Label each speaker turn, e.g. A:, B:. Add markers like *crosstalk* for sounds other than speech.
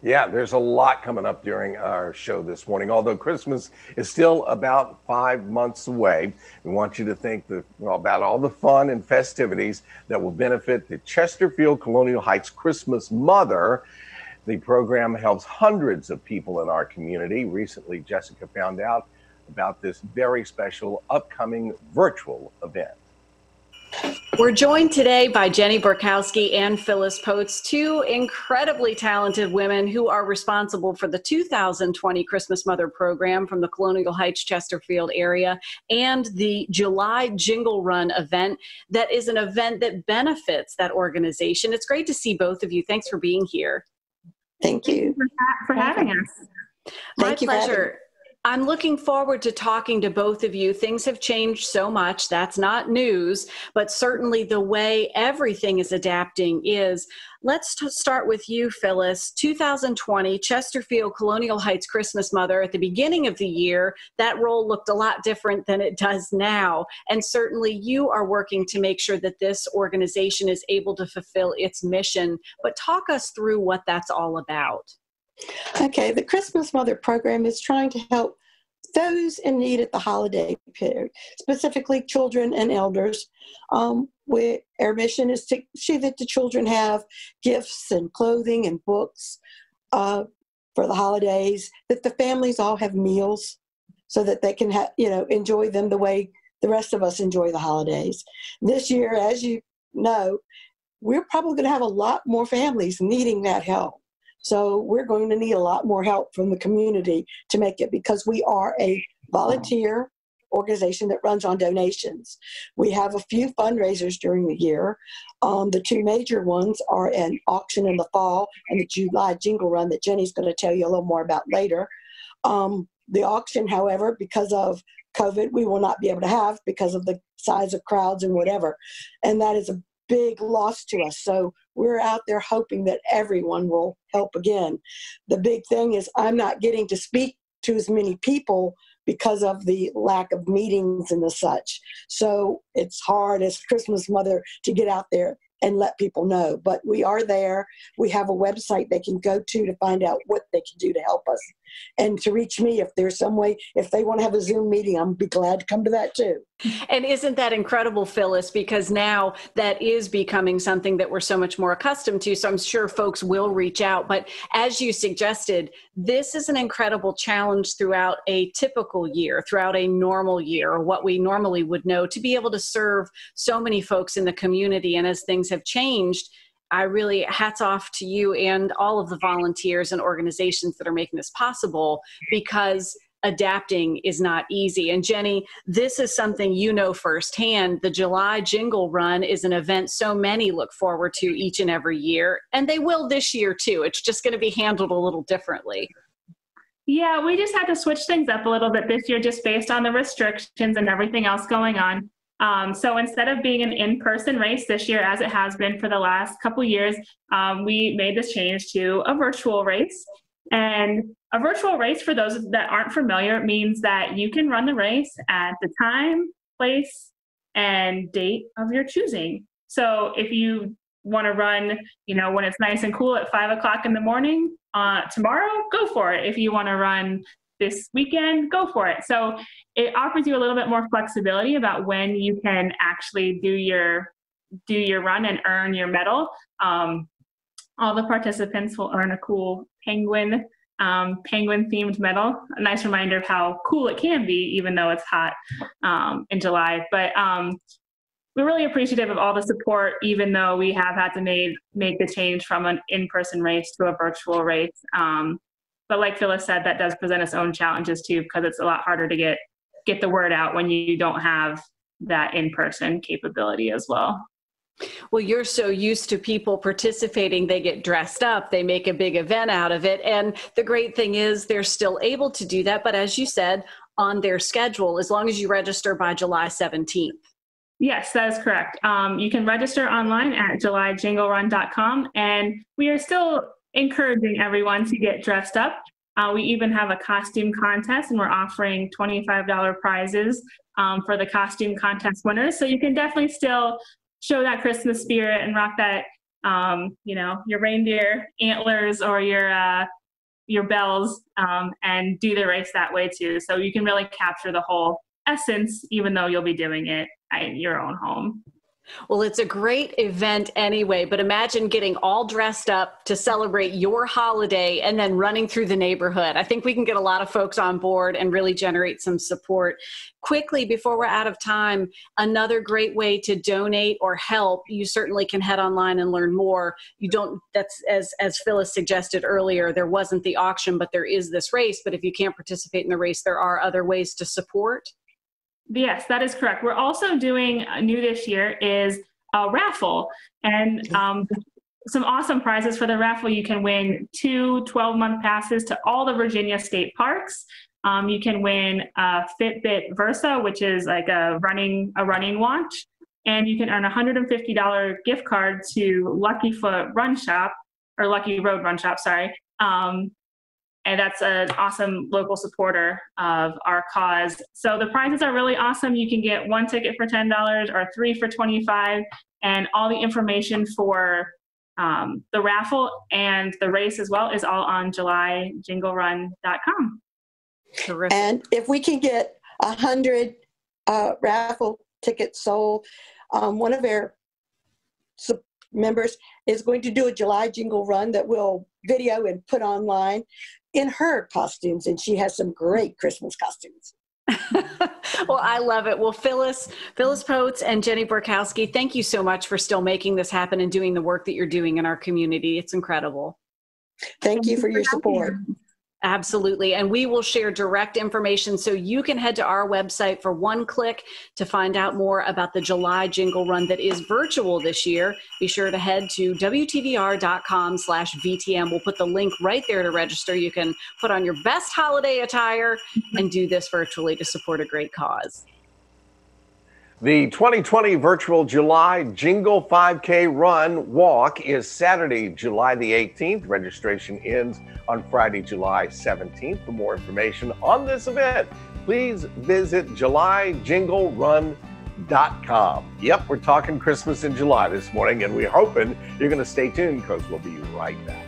A: Yeah, there's a lot coming up during our show this morning. Although Christmas is still about five months away, we want you to think the, well, about all the fun and festivities that will benefit the Chesterfield Colonial Heights Christmas Mother. The program helps hundreds of people in our community. Recently, Jessica found out about this very special upcoming virtual event.
B: We're joined today by Jenny Burkowski and Phyllis Potes, two incredibly talented women who are responsible for the 2020 Christmas Mother program from the Colonial Heights Chesterfield area and the July Jingle Run event that is an event that benefits that organization. It's great to see both of you. Thanks for being here.
C: Thank you
D: for having us.
B: My pleasure. I'm looking forward to talking to both of you. Things have changed so much. That's not news, but certainly the way everything is adapting is. Let's t- start with you, Phyllis. 2020, Chesterfield Colonial Heights Christmas Mother. At the beginning of the year, that role looked a lot different than it does now. And certainly you are working to make sure that this organization is able to fulfill its mission. But talk us through what that's all about.
C: Okay, the Christmas Mother program is trying to help those in need at the holiday period, specifically children and elders. Um, we, our mission is to see that the children have gifts and clothing and books uh, for the holidays, that the families all have meals so that they can ha- you know enjoy them the way the rest of us enjoy the holidays. This year, as you know, we're probably going to have a lot more families needing that help. So we're going to need a lot more help from the community to make it because we are a volunteer organization that runs on donations. We have a few fundraisers during the year. Um, the two major ones are an auction in the fall and the July jingle run that Jenny's going to tell you a little more about later. Um, the auction, however, because of COVID, we will not be able to have because of the size of crowds and whatever. And that is a big loss to us. So we're out there hoping that everyone will help again. The big thing is, I'm not getting to speak to as many people because of the lack of meetings and the such. So it's hard as Christmas mother to get out there and let people know. But we are there. We have a website they can go to to find out what they can do to help us and to reach me if there's some way if they want to have a zoom meeting i'm be glad to come to that too.
B: And isn't that incredible phyllis? Because now that is becoming something that we're so much more accustomed to so i'm sure folks will reach out. But as you suggested this is an incredible challenge throughout a typical year throughout a normal year or what we normally would know to be able to serve so many folks in the community. And as things have changed I really hats off to you and all of the volunteers and organizations that are making this possible because adapting is not easy. And Jenny, this is something you know firsthand. The July Jingle Run is an event so many look forward to each and every year, and they will this year too. It's just going to be handled a little differently.
D: Yeah, we just had to switch things up a little bit this year just based on the restrictions and everything else going on. Um, so instead of being an in-person race this year, as it has been for the last couple years, um, we made this change to a virtual race. And a virtual race, for those that aren't familiar, means that you can run the race at the time, place, and date of your choosing. So if you want to run, you know, when it's nice and cool at five o'clock in the morning uh, tomorrow, go for it. If you want to run this weekend, go for it. So it offers you a little bit more flexibility about when you can actually do your do your run and earn your medal. Um, all the participants will earn a cool penguin um, penguin themed medal. A nice reminder of how cool it can be, even though it's hot um, in July. But um, we're really appreciative of all the support, even though we have had to make make the change from an in person race to a virtual race. Um, but like Phyllis said, that does present its own challenges too, because it's a lot harder to get get the word out when you don't have that in-person capability as well.
B: Well, you're so used to people participating, they get dressed up, they make a big event out of it. And the great thing is they're still able to do that, but as you said, on their schedule, as long as you register by July 17th.
D: Yes, that is correct. Um, you can register online at julyjinglerun.com, and we are still encouraging everyone to get dressed up. Uh, we even have a costume contest, and we're offering $25 prizes um, for the costume contest winners. So you can definitely still show that Christmas spirit and rock that um, you know, your reindeer antlers or your uh, your bells um, and do the race that way too. So you can really capture the whole essence, even though you'll be doing it at your own home.
B: Well, it's a great event anyway, but imagine getting all dressed up to celebrate your holiday and then running through the neighborhood. I think we can get a lot of folks on board and really generate some support. Quickly, before we're out of time, another great way to donate or help, you certainly can head online and learn more. You don't, that's as, as Phyllis suggested earlier, there wasn't the auction, but there is this race. But if you can't participate in the race, there are other ways to support.
D: Yes, that is correct. We're also doing uh, new this year is a raffle and um, some awesome prizes for the raffle. You can win two 12 month passes to all the Virginia state parks. Um, you can win a Fitbit Versa, which is like a running a running watch, and you can earn a $150 gift card to Lucky Foot Run Shop or Lucky Road Run Shop. Sorry, um, and that's an awesome local supporter of our cause. So the prizes are really awesome. You can get one ticket for ten dollars or three for twenty-five, and all the information for um, the raffle and the race as well is all on JulyJingleRun.com.
B: Terrific.
C: And if we can get a hundred uh, raffle tickets sold, um, one of our su- members is going to do a July Jingle Run that we'll video and put online in her costumes, and she has some great Christmas costumes. *laughs*
B: well, I love it. Well, Phyllis, Phyllis Potes and Jenny Borkowski, thank you so much for still making this happen and doing the work that you're doing in our community. It's incredible.
C: Thank you for your support.
B: Absolutely. And we will share direct information so you can head to our website for one click to find out more about the July Jingle Run that is virtual this year. Be sure to head to WTVR.com slash VTM. We'll put the link right there to register. You can put on your best holiday attire and do this virtually to support a great cause.
A: The 2020 virtual July Jingle 5K Run Walk is Saturday, July the 18th. Registration ends on Friday, July 17th. For more information on this event, please visit julyjinglerun.com. Yep, we're talking Christmas in July this morning, and we're hoping you're going to stay tuned because we'll be right back.